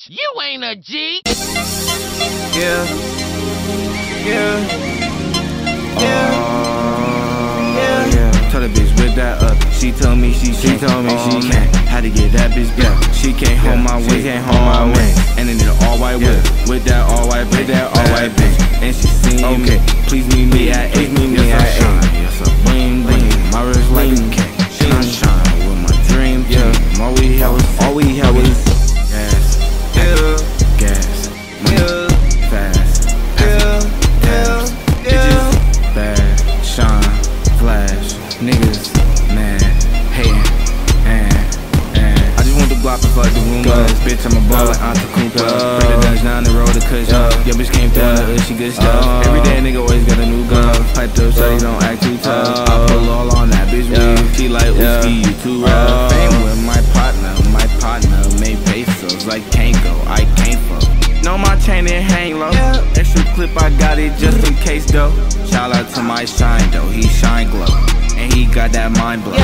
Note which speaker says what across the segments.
Speaker 1: bitch. You ain't a G.
Speaker 2: Yeah. Yeah. Yeah. Yeah. Yeah. Tell the bitch whip that up. She told me she she told me she can't. Had to get that bitch back. She can't hold my weight. She can't hold my weight. And then the all white whip. With that all white with that all white bitch. And she seen okay. me. Please me me at eight. Me me at eight. Yes, I bling bling. My wrist like a cat. Shine shine with my dream. Yeah. All we had was all we had was Bitch, I'm a ball like Antetokounmpo. Bring the Dutch down the road to Kush. Your bitch came through the hood, she good stuff. Uh-huh. Every day a nigga always got a new gun. Piped up, so you uh-huh. don't act too tough. Uh-huh. I pull all on that bitch weed. She like whiskey, you too rough. Fame with my partner, my partner made pesos like Kanko. I can't fuck. Know my chain and hang low. Extra clip, I got it just in case though. Shout out to my shine though, he shine glow. And he got that mind blow.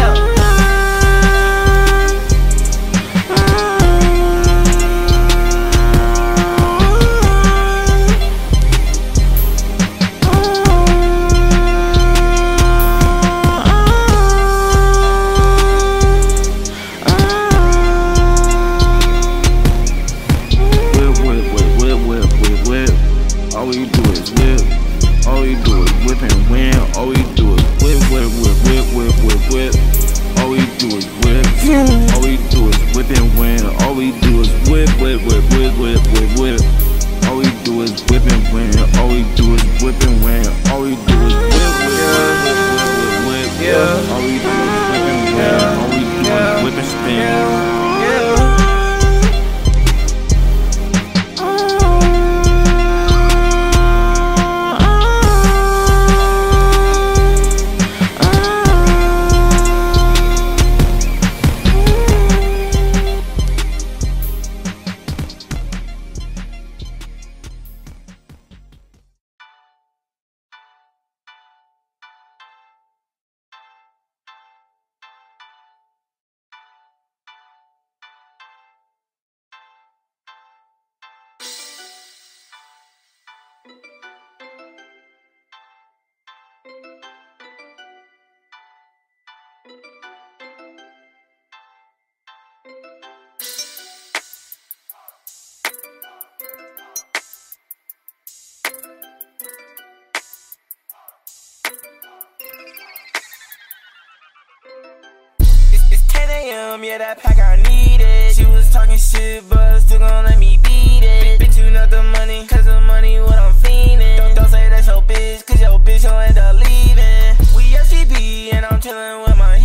Speaker 3: 10 yeah, that pack I need it. She was talking shit, but still gon' let me beat it. Bitch, you not the money, cause the money what I'm fiending. Don't, don't say that's your bitch, cause your bitch gon' end up leaving. We SGB, and I'm chillin' with my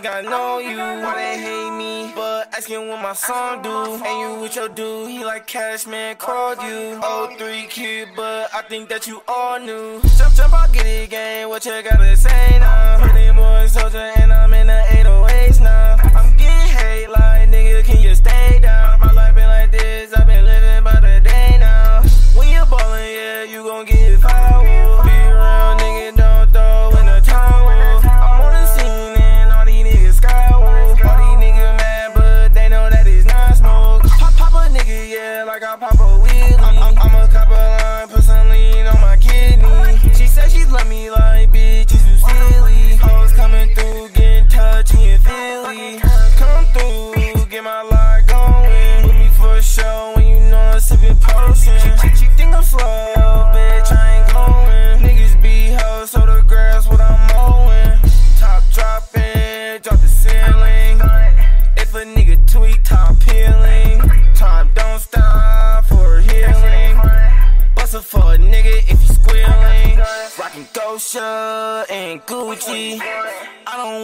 Speaker 3: think I know you. Why they hate me, but asking what my song do. And you with your dude, he like Cashman called you. Oh, three kid, but I think that you all knew. Jump, jump, I'll get it, gang. What you gotta say now? Pretty boy soldier, and I'm in the 808s now. I'm getting hate like nigga, can you stay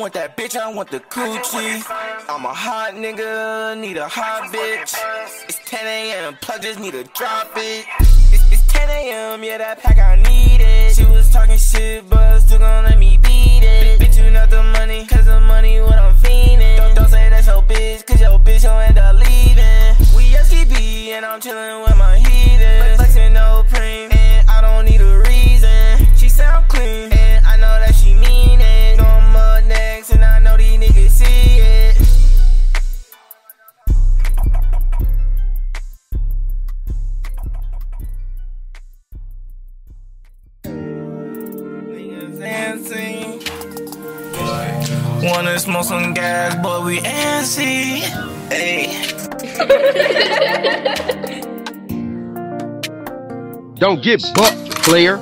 Speaker 3: want that bitch, I want the coochie. I'm a hot nigga, need a hot bitch. It's 10 a.m., plug just need to drop it. It's, it's 10 a.m., yeah, that pack I need it. She was talking shit, but still gon' let me beat it. Bitch, you not the money, cause the money what I'm fiending. Don't, don't say that's your bitch, cause your bitch gon' end up leaving. We SGB, and I'm chillin' with my heathen. We antsy. Hey.
Speaker 1: Don't get bucked, player.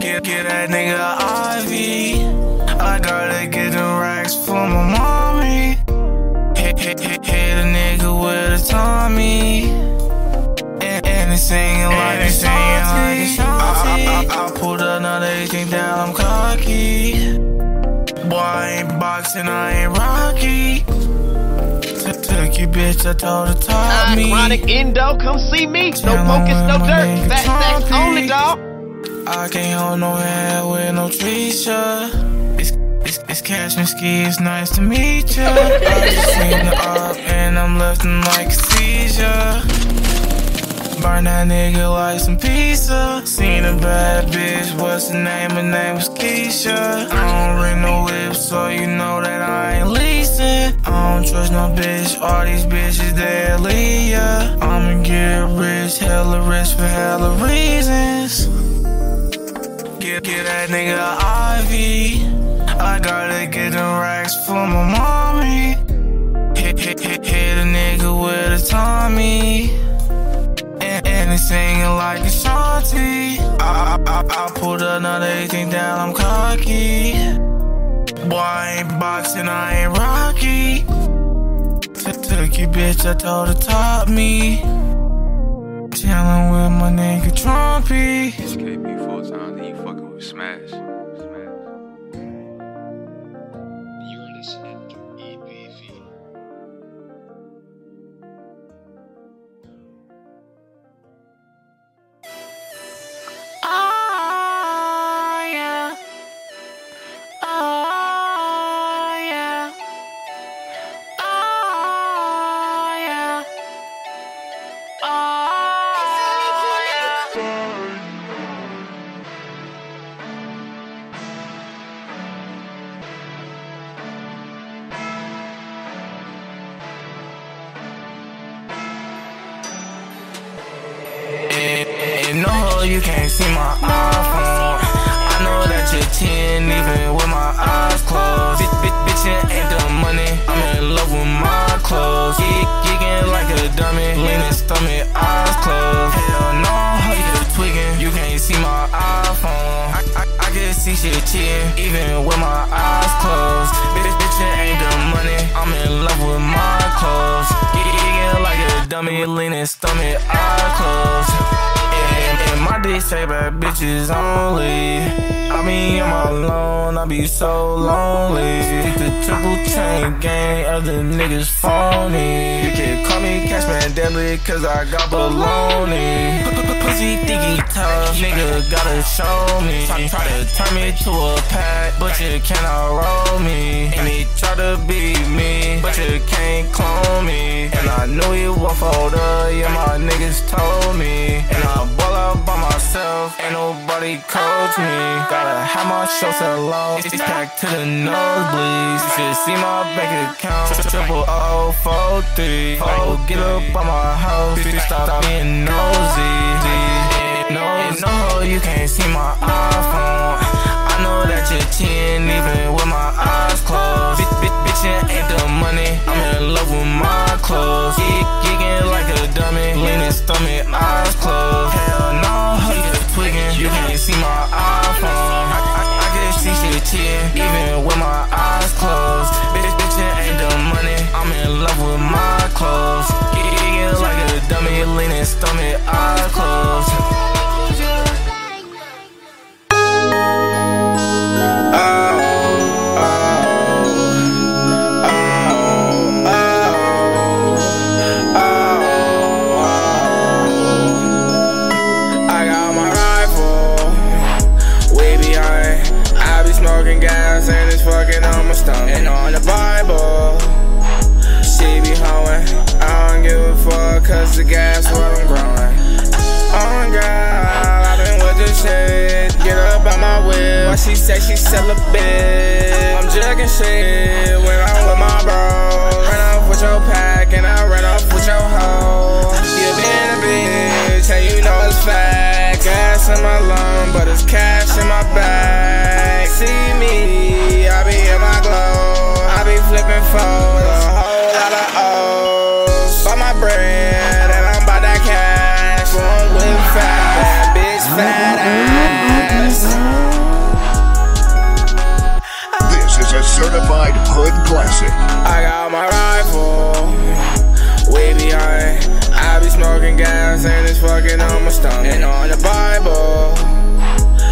Speaker 3: Get, get that nigga Ivy. I gotta get the racks for my mommy. Hit, hit, hit, hit a nigga with a Tommy. And, and it's singing like it's singing like it's I, I, I, I pulled another 18 down, I'm cocky. Boy, I ain't boxing, I ain't Rocky. Took, took you, bitch, I told her top me.
Speaker 1: Chronic Endo, come see me. No focus, no dirt. Fat stacks only, dog.
Speaker 3: I can't hold no hand with no Trisha. It's, it's, it's Cashmanski, it's nice to meet ya. I just seen the up and I'm lifting like a seizure. Burn that nigga like some pizza. Seen a bad bitch, what's her name? Her name was Keisha. I don't ring no whip, so you know that I ain't leasing. I don't trust no bitch, all these bitches, they Leah. I'ma get rich, hella rich for hella reasons. Get, get that nigga Ivy. I gotta get the racks for my mommy. Hit, hit, hit, hit a nigga with a Tommy. And, singing like Shanti. I, I, I, I pulled another 18 down, I'm cocky. Boy, I ain't boxing, I ain't Rocky. Took, you, bitch, I told her top me. Chillin' with my nigga Trompi.
Speaker 2: It's KB full time, then you fucking with. Smash.
Speaker 3: No, you can't see my iPhone. I know that you're 10, even with my eyes closed. Bitch, bitch, bitch, it ain't the money. I'm in love with my clothes. Geek, geeking like a dummy. Leaning stomach, eyes closed. Hell no, how you tweaking. You can't see my iPhone. I, I, I can see shit cheating, even with my eyes closed. Bitch, bitch, it ain't the money. I'm in love with my clothes. Geeking like a dummy. Leaning stomach, eyes say bad bitches only. I on my alone, I be so lonely. The triple chain gang, other niggas phony. You can call me Cashman Deadly, cause I got baloney. Pussy think he tough, nigga gotta show me. Try, to turn me to a pack, but you cannot roll me. And he try to beat me, but you can't clone me. And I knew he won't fold up, yeah, my niggas told me. And I ball out by myself, ain't nobody coach me. Gotta have my show so low, it's packed to the nosebleeds. You should see my bank account, triple O four three. Oh, get up on my house, bitch, stop being nosy. No, no, you can't see my iPhone. I know that you're 10, even with my eyes closed. Bitch, bitch, bitch, it ain't the money. I'm in love with my clothes. Geeking like a dummy. Leaning stomach, eyes closed. Hell no, you can't see my iPhone. I, I, I can see shit cheating, even with my eyes closed. Bitch, bitch, it ain't the money. I'm in love with my clothes. Geeking like a dummy. Leaning stomach, eyes closed. gas in my lung, but it's cash in my bag. See me, I be in my glow. I be flipping phones, a whole lot of O's. Buy my bread, and I'm about that cash. Going with fat, bitch, fat ass.
Speaker 4: This is a certified hood classic.
Speaker 3: I got my rifle, way behind. I be smoking gas and it's fucking on my stomach. And on the Bible,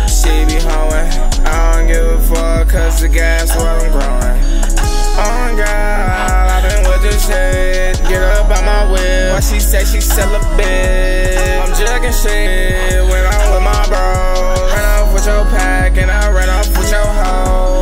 Speaker 3: she be hoeing. I don't give a fuck, cause the gas while I'm growing. On oh God, I've been with this shit. Get up out my whip. Why she say she celibate? I'm jugging shit when I'm with my bro. Run off with your pack and I run off with your hoe.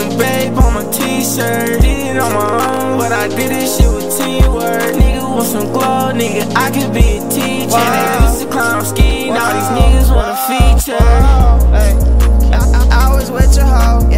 Speaker 3: some babe on my t-shirt Did it on my own, but I did this shit with teamwork Nigga want some glow, nigga, I could be a teacher wow. They used to climb ski, now wow. these niggas
Speaker 5: want a feature wow. hey. I, I, I was with your hoe